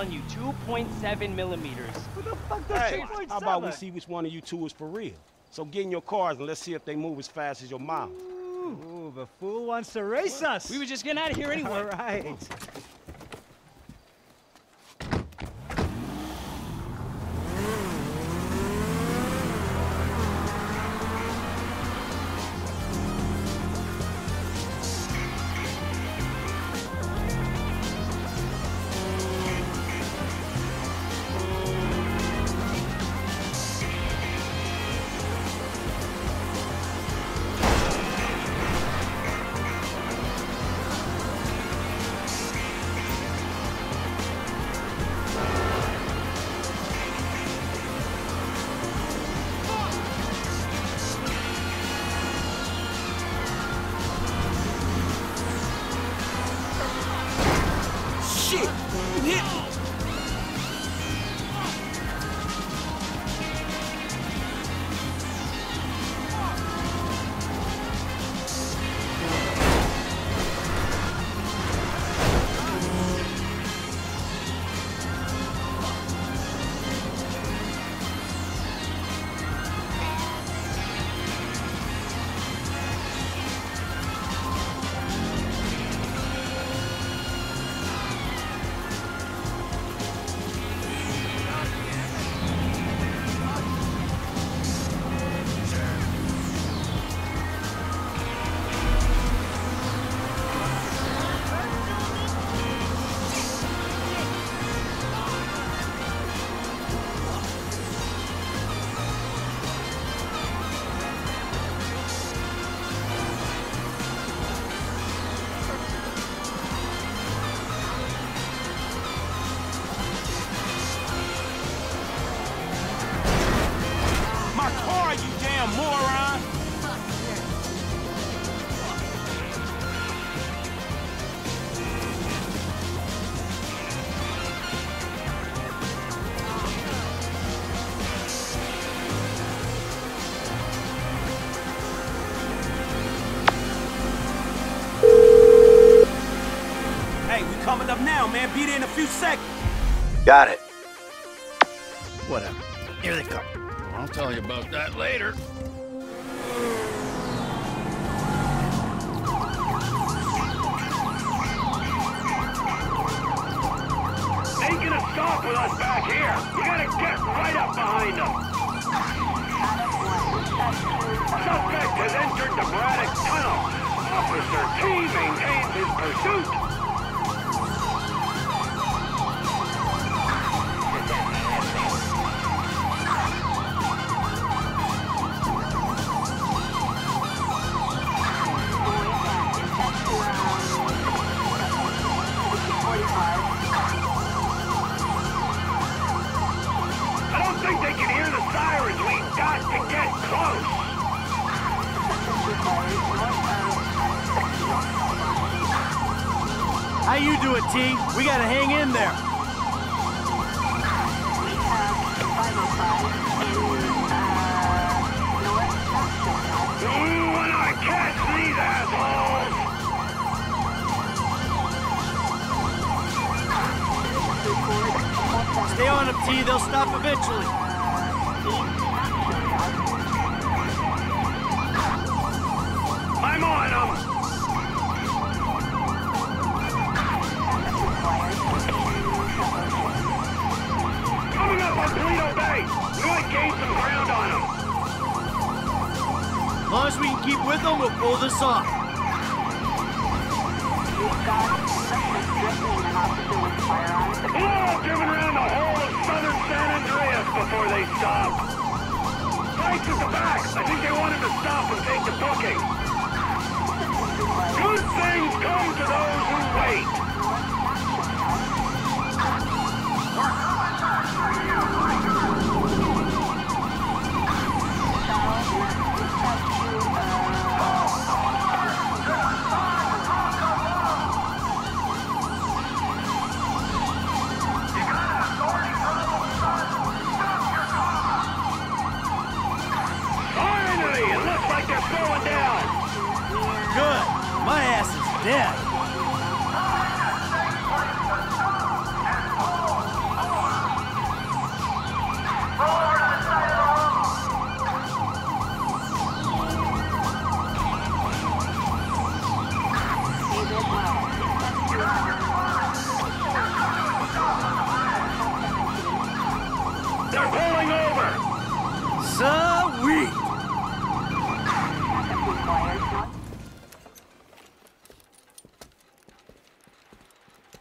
Telling you, 2.7 millimeters. What the fuck does hey, How about we see which one of you two is for real? So get in your cars and let's see if they move as fast as your mouth. Ooh, Ooh the fool wants to race us. We were just getting out of here anyway. All right. hit. On, man. Be there in a few seconds. Got it. Whatever. Here they come. I'll tell you about that later. Making a stop with us back here. You gotta get right up behind them. Suspect has entered the Braddock Tunnel. Officer T maintains his pursuit. I don't think they can hear the sirens. We've got to get close. How you doing, T? We gotta hang in there. Stay on them, T. They'll stop eventually. I'm on them! Coming up on Paleto Bay! We might gain some ground on them! As long as we can keep with them, we'll pull this off. Oh, driven around the whole of southern San Andreas before they stop. Mike's at the back. I think they wanted to stop and take the booking. Good things come to those who wait. Finally, it looks like they're slowing down. Good. My ass is dead. They're pulling over. Sweet.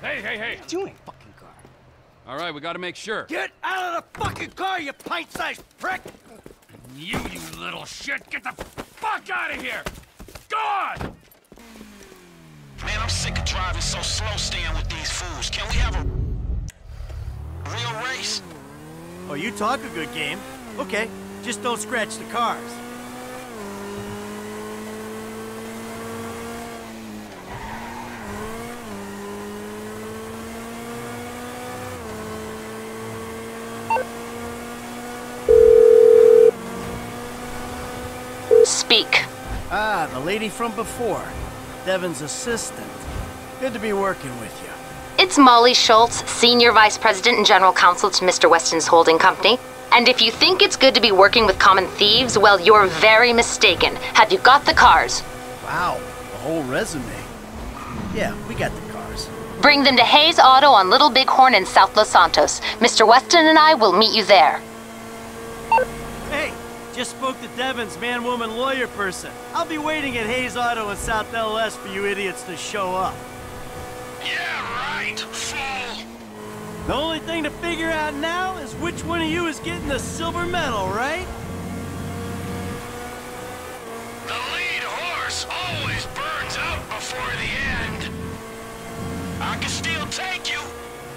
Hey! Hey, hey, hey. Doing? Fucking car. All right, we got to make sure. Get out of the fucking car, you pint-sized prick! You, you little shit, get the fuck out of here! Go on! Man, I'm sick of driving so slow staying with these fools. Can we have a real race? Oh, you talk a good game. Okay, just don't scratch the cars. Speak. Ah, the lady from before. Devin's assistant. Good to be working with you. It's Molly Schultz, Senior Vice President and General Counsel to Mr. Weston's holding company. And if you think it's good to be working with common thieves, well, you're very mistaken. Have you got the cars? Wow, the whole resume. Yeah, we got the cars. Bring them to Hayes Auto on Little Bighorn in South Los Santos. Mr. Weston and I will meet you there. Just spoke to Devin's man, woman, lawyer person. I'll be waiting at Hayes Auto in South LS for you idiots to show up. Yeah, right, fool. The only thing to figure out now is which one of you is getting the silver medal, right? The lead horse always burns out before the end. I can still take you.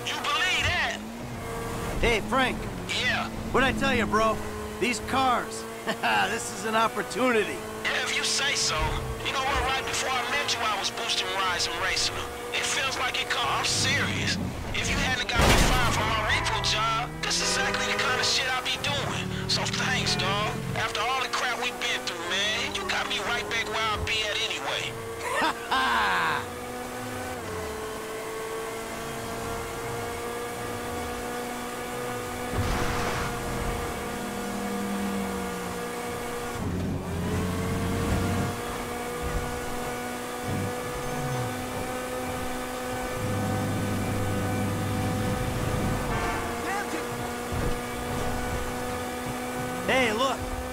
You believe that? Hey, Frank. Yeah? What'd I tell you, bro? These cars, this is an opportunity. Yeah, if you say so. You know what, right before I met you, I was boosting rides and racing them. It feels like it come. I'm serious. If you hadn't got me fired from my repo job, this is exactly the kind of shit I'd be doing. So thanks, dog. After all the crap we've been through, man, you got me right back where I'll be at anyway. Ha ha! Hey, look,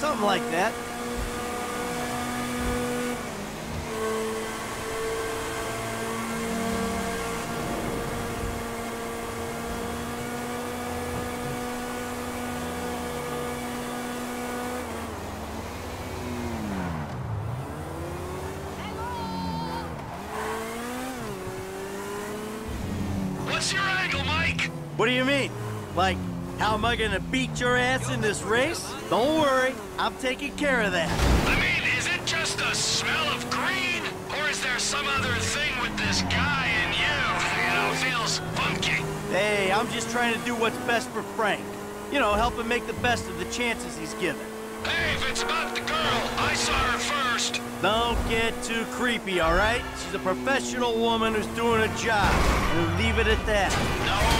Something like that. What's your angle, Mike? What do you mean? Like, how am I gonna beat your ass in this race? Don't worry, I'm taking care of that. I mean, is it just the smell of green? Or is there some other thing with this guy and you? You know, feels funky. Hey, I'm just trying to do what's best for Frank. You know, help him make the best of the chances he's given. Hey, if it's about the girl, I saw her first. Don't get too creepy, all right? She's a professional woman who's doing a job. We'll leave it at that. No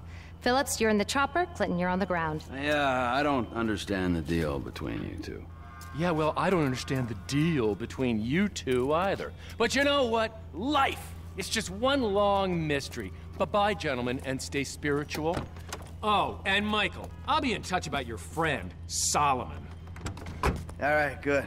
Philips, you're in the chopper, Clinton, you're on the ground. Yeah, I don't understand the deal between you two. Yeah, well, I don't understand the deal between you two either. But you know what? Life! It's just one long mystery. Bye-bye, gentlemen, and stay spiritual. Oh, and Michael, I'll be in touch about your friend, Solomon. All right, good.